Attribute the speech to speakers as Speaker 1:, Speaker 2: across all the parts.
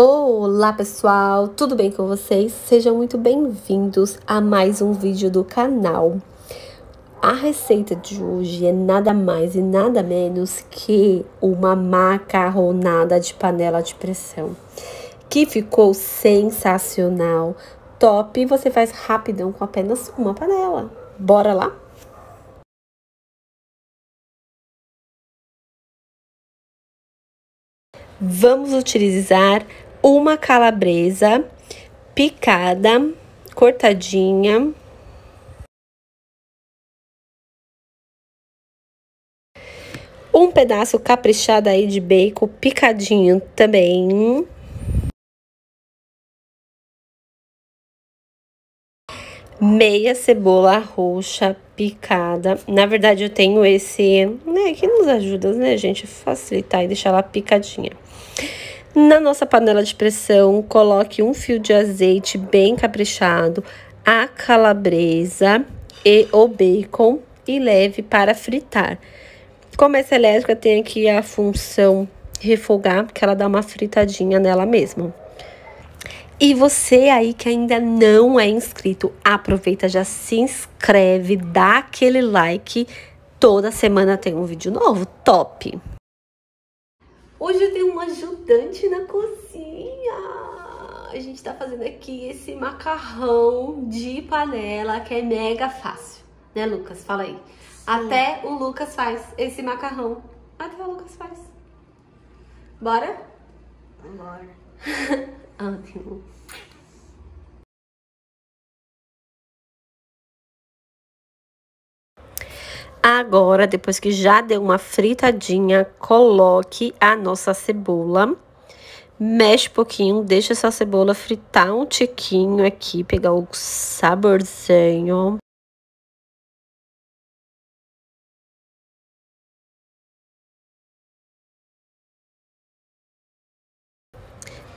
Speaker 1: Olá pessoal, tudo bem com vocês? Sejam muito bem-vindos a mais um vídeo do canal. A receita de hoje é nada mais e nada menos que uma macarronada de panela de pressão, que ficou sensacional, top, você faz rapidão com apenas uma panela. Bora lá? Vamos utilizar uma calabresa picada, cortadinha. Um pedaço caprichado aí de bacon picadinho também. Meia cebola roxa picada. Na verdade, eu tenho esse, né, que nos ajuda, né, gente, facilitar e deixar ela picadinha. Na nossa panela de pressão, coloque um fio de azeite bem caprichado, a calabresa e o bacon e leve para fritar. Como essa elétrica tem aqui a função refogar, que ela dá uma fritadinha nela mesma. E você aí que ainda não é inscrito, aproveita, já se inscreve, dá aquele like. Toda semana tem um vídeo novo, top! Hoje eu tenho uma ajudante na cozinha. A gente tá fazendo aqui esse macarrão de panela que é mega fácil. Né, Lucas? Fala aí. Sim. Até o Lucas faz esse macarrão. Até o Lucas faz. Bora?
Speaker 2: Bora.
Speaker 1: Ótimo. Agora, depois que já deu uma fritadinha, coloque a nossa cebola. Mexe um pouquinho, deixa essa cebola fritar um tiquinho aqui, pegar o saborzinho.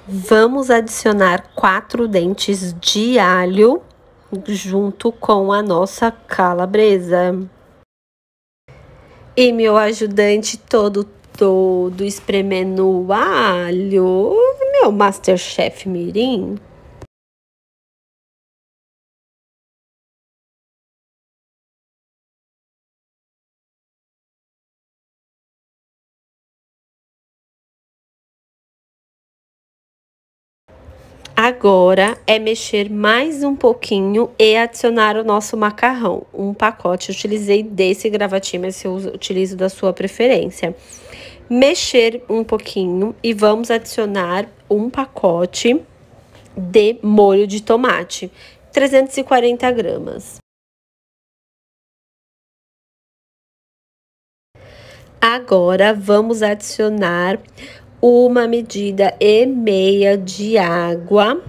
Speaker 1: Vamos adicionar quatro dentes de alho junto com a nossa calabresa. E meu ajudante todo, todo espremendo o alho. Meu Masterchef Mirim. Agora é mexer mais um pouquinho e adicionar o nosso macarrão. Um pacote, eu utilizei desse gravatinho, mas eu utilizo da sua preferência. Mexer um pouquinho e vamos adicionar um pacote de molho de tomate, 340 gramas. Agora vamos adicionar uma medida e meia de água.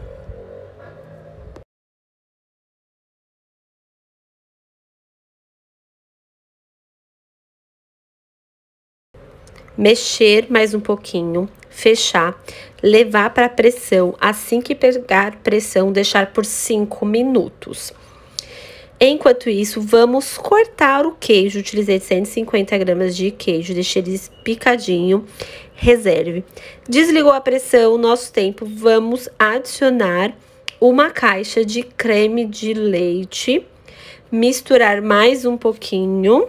Speaker 1: Mexer mais um pouquinho, fechar, levar para pressão. Assim que pegar pressão, deixar por 5 minutos. Enquanto isso, vamos cortar o queijo. Utilizei 150 gramas de queijo, deixei ele picadinho. Reserve. Desligou a pressão, nosso tempo. Vamos adicionar uma caixa de creme de leite. Misturar mais um pouquinho.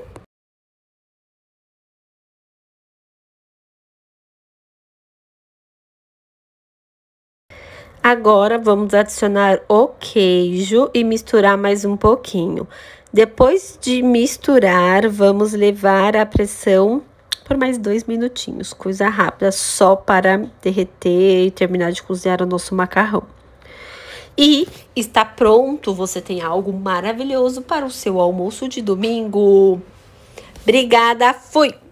Speaker 1: Agora, vamos adicionar o queijo e misturar mais um pouquinho. Depois de misturar, vamos levar a pressão por mais dois minutinhos. Coisa rápida, só para derreter e terminar de cozinhar o nosso macarrão. E está pronto, você tem algo maravilhoso para o seu almoço de domingo. Obrigada, fui!